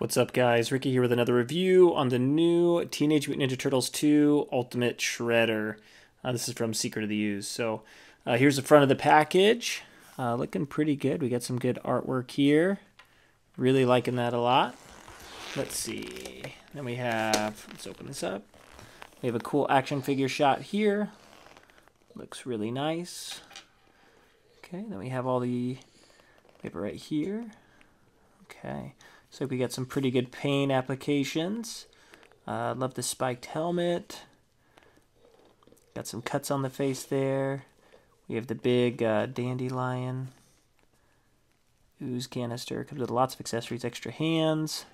What's up guys, Ricky here with another review on the new Teenage Mutant Ninja Turtles 2 Ultimate Shredder. Uh, this is from Secret of the Ooze. So uh, here's the front of the package. Uh, looking pretty good. We got some good artwork here. Really liking that a lot. Let's see. Then we have, let's open this up. We have a cool action figure shot here. Looks really nice. Okay, then we have all the paper right here. Okay. So we got some pretty good paint applications. Uh, love the spiked helmet. Got some cuts on the face there. We have the big uh, dandelion ooze canister. Comes with lots of accessories, extra hands.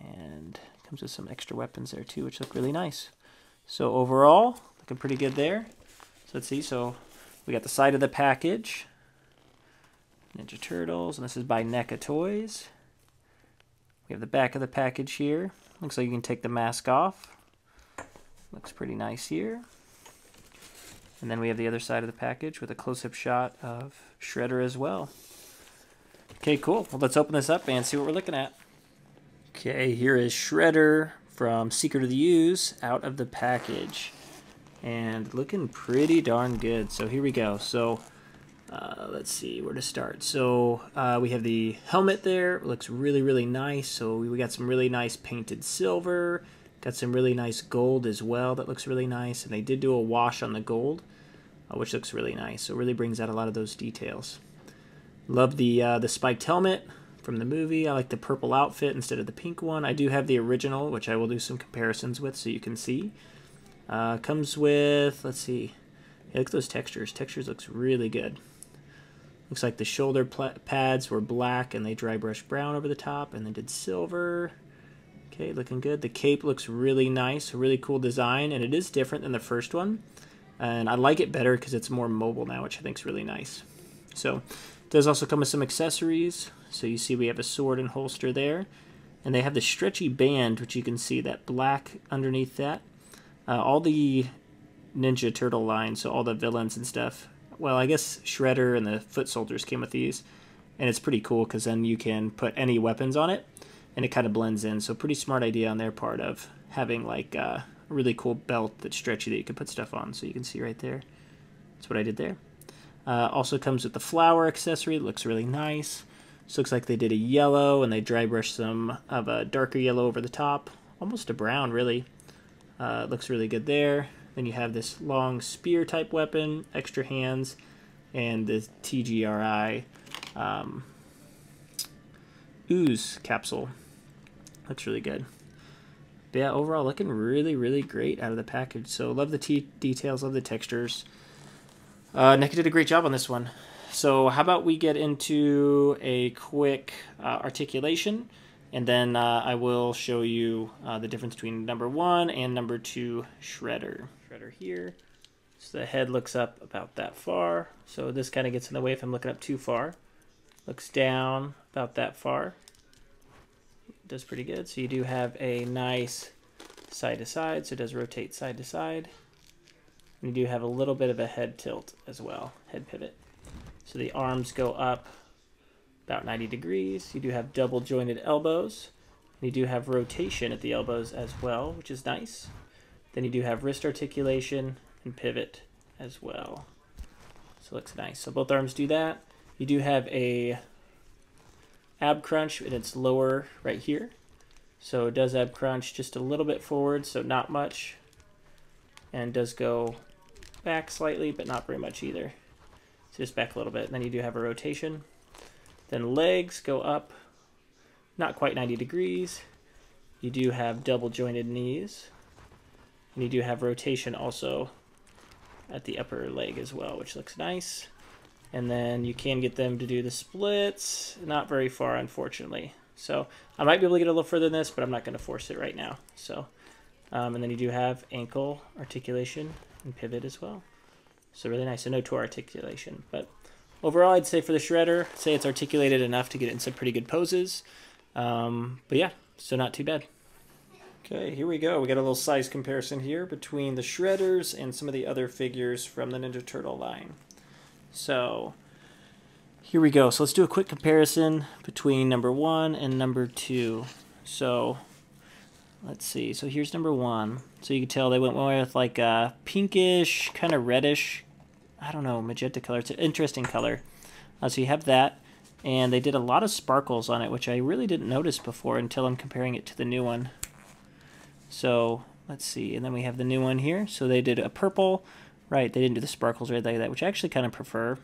And comes with some extra weapons there too, which look really nice. So overall, looking pretty good there. So let's see. So we got the side of the package. Ninja Turtles, and this is by NECA Toys. We have the back of the package here. Looks like you can take the mask off. Looks pretty nice here. And then we have the other side of the package with a close-up shot of Shredder as well. Okay, cool. Well, let's open this up and see what we're looking at. Okay, here is Shredder from Secret of the Ooze out of the package. And looking pretty darn good. So here we go. So uh, let's see where to start. So uh, we have the helmet there. It looks really, really nice. So we got some really nice painted silver. Got some really nice gold as well. That looks really nice. And they did do a wash on the gold, uh, which looks really nice. So really brings out a lot of those details. Love the uh, the spiked helmet from the movie. I like the purple outfit instead of the pink one. I do have the original, which I will do some comparisons with so you can see. Uh, comes with, let's see, yeah, look at those textures. Textures looks really good. Looks like the shoulder pads were black and they dry brushed brown over the top and then did silver. Okay, looking good. The cape looks really nice, really cool design, and it is different than the first one. And I like it better because it's more mobile now, which I think is really nice. So, it does also come with some accessories. So you see we have a sword and holster there. And they have the stretchy band, which you can see that black underneath that. Uh, all the Ninja Turtle line, so all the villains and stuff well, I guess Shredder and the Foot Soldiers came with these, and it's pretty cool because then you can put any weapons on it, and it kind of blends in. So pretty smart idea on their part of having like uh, a really cool belt that's stretchy that you can put stuff on. So you can see right there. That's what I did there. Uh, also comes with the flower accessory. It looks really nice. Looks like they did a yellow and they dry brushed some of a darker yellow over the top. Almost a brown, really. Uh, looks really good there. Then you have this long spear type weapon, extra hands, and the TGRI um, ooze capsule. Looks really good. But yeah, overall looking really, really great out of the package. So love the t details, love the textures. Uh, did a great job on this one. So how about we get into a quick uh, articulation and then uh, I will show you uh, the difference between number one and number two shredder here. So the head looks up about that far. So this kind of gets in the way if I'm looking up too far. Looks down about that far. Does pretty good. So you do have a nice side to side. So it does rotate side to side. And you do have a little bit of a head tilt as well, head pivot. So the arms go up about 90 degrees. You do have double jointed elbows. You do have rotation at the elbows as well, which is nice. Then you do have wrist articulation and pivot as well. So it looks nice. So both arms do that. You do have a ab crunch and it's lower right here. So it does ab crunch just a little bit forward, so not much. And does go back slightly, but not very much either. So just back a little bit. And then you do have a rotation. Then legs go up, not quite 90 degrees. You do have double jointed knees. And you do have rotation also at the upper leg as well, which looks nice. And then you can get them to do the splits, not very far, unfortunately. So I might be able to get a little further than this, but I'm not going to force it right now. So, um, and then you do have ankle articulation and pivot as well. So really nice. So no toe articulation, but overall, I'd say for the shredder, say it's articulated enough to get in some pretty good poses. Um, but yeah, so not too bad. Okay, here we go. We got a little size comparison here between the Shredders and some of the other figures from the Ninja Turtle line. So, Here we go. So let's do a quick comparison between number one and number two. So let's see. So here's number one. So you can tell they went with like a pinkish, kind of reddish, I don't know, magenta color. It's an interesting color. Uh, so you have that. And they did a lot of sparkles on it, which I really didn't notice before until I'm comparing it to the new one. So let's see. And then we have the new one here. So they did a purple. Right, they didn't do the sparkles right like that, which I actually kind of prefer.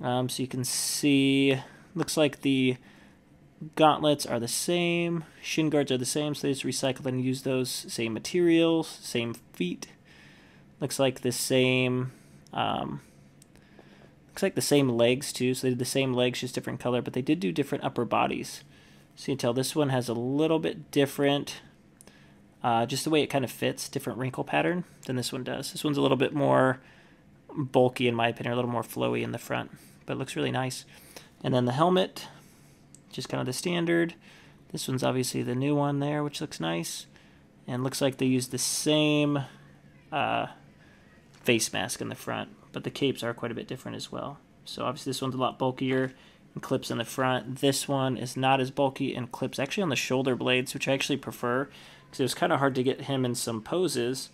Um, so you can see, looks like the gauntlets are the same, shin guards are the same, so they just recycled and used those same materials, same feet. Looks like the same, um, looks like the same legs too, so they did the same legs, just different color, but they did do different upper bodies. So you can tell this one has a little bit different, uh, just the way it kind of fits, different wrinkle pattern than this one does. This one's a little bit more bulky in my opinion, a little more flowy in the front, but it looks really nice. And then the helmet, just kind of the standard. This one's obviously the new one there, which looks nice. And looks like they used the same uh, face mask in the front, but the capes are quite a bit different as well. So obviously this one's a lot bulkier clips in the front. This one is not as bulky and clips actually on the shoulder blades, which I actually prefer because it was kind of hard to get him in some poses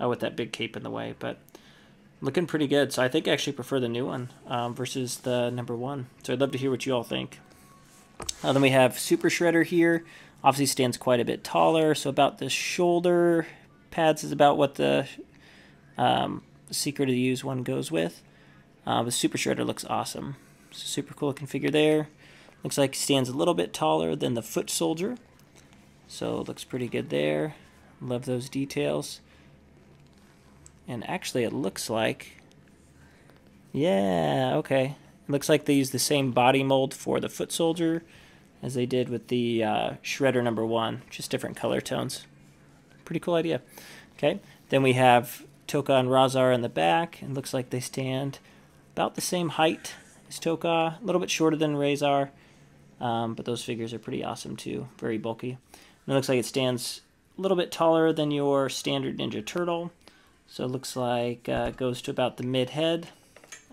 uh, with that big cape in the way. But looking pretty good. So I think I actually prefer the new one um, versus the number one. So I'd love to hear what you all think. Uh, then we have Super Shredder here. Obviously stands quite a bit taller, so about the shoulder pads is about what the um, Secret of the Ooze one goes with. Uh, the Super Shredder looks awesome. Super cool looking figure there. Looks like stands a little bit taller than the Foot Soldier. So looks pretty good there. Love those details. And actually it looks like, yeah, okay. It looks like they use the same body mold for the foot soldier as they did with the uh, Shredder number one, just different color tones. Pretty cool idea. Okay, then we have Tokka and Rahzar in the back. It looks like they stand about the same height as Tokka, a little bit shorter than Rahzar, um, but those figures are pretty awesome too, very bulky. And it looks like it stands a little bit taller than your standard Ninja Turtle. So it looks like uh, it goes to about the mid head,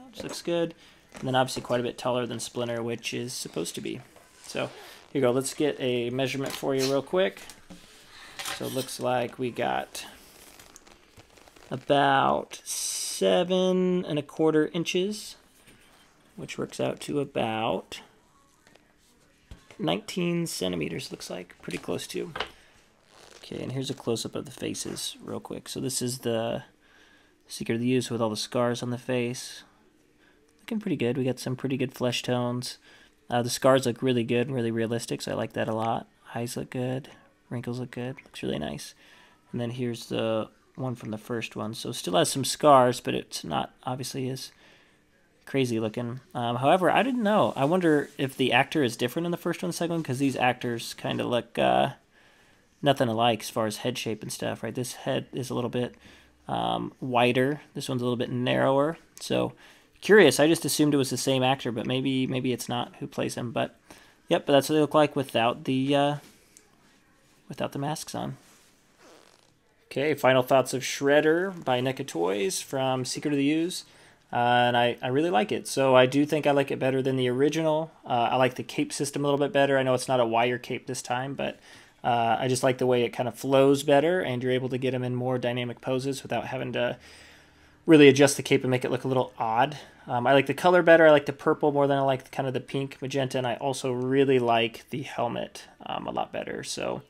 which looks good. And then obviously quite a bit taller than Splinter, which is supposed to be. So here you go. Let's get a measurement for you real quick. So it looks like we got about seven and a quarter inches, which works out to about 19 centimeters, looks like. Pretty close to. Okay, and here's a close-up of the faces real quick. So this is the Secret of the Ooze with all the scars on the face. Looking pretty good. We got some pretty good flesh tones. Uh, the scars look really good, really realistic, so I like that a lot. Eyes look good. Wrinkles look good. Looks really nice. And then here's the one from the first one. So still has some scars, but it's not obviously as crazy looking. Um, however, I didn't know. I wonder if the actor is different in the first one second one, because these actors kind of look... Uh, nothing alike as far as head shape and stuff, right? This head is a little bit um, wider. This one's a little bit narrower. So curious. I just assumed it was the same actor, but maybe maybe it's not who plays him. But yep, but that's what they look like without the uh, without the masks on. Okay, final thoughts of Shredder by NECA Toys from Secret of the Ooze. Uh, and I, I really like it. So I do think I like it better than the original. Uh, I like the cape system a little bit better. I know it's not a wire cape this time, but uh, I just like the way it kind of flows better, and you're able to get them in more dynamic poses without having to really adjust the cape and make it look a little odd. Um, I like the color better. I like the purple more than I like kind of the pink magenta, and I also really like the helmet um, a lot better. So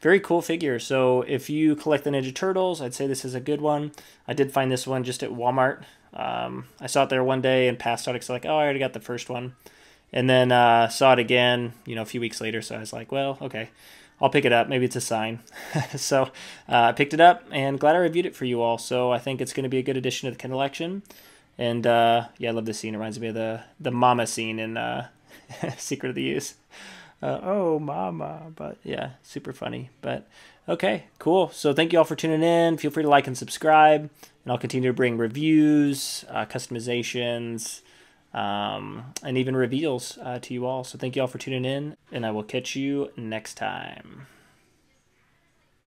very cool figure. So if you collect the Ninja Turtles, I'd say this is a good one. I did find this one just at Walmart. Um, I saw it there one day and passed out because like, oh, I already got the first one. And then uh, saw it again, you know, a few weeks later. So I was like, well, okay. I'll pick it up. Maybe it's a sign. so uh, I picked it up and glad I reviewed it for you all. So I think it's going to be a good addition to the collection. And uh, yeah, I love this scene. It reminds me of the the mama scene in uh, Secret of the Ooze. Uh, oh, mama. But yeah, super funny. But okay, cool. So thank you all for tuning in. Feel free to like and subscribe. And I'll continue to bring reviews, uh, customizations, um, and even reveals uh, to you all. So thank you all for tuning in, and I will catch you next time.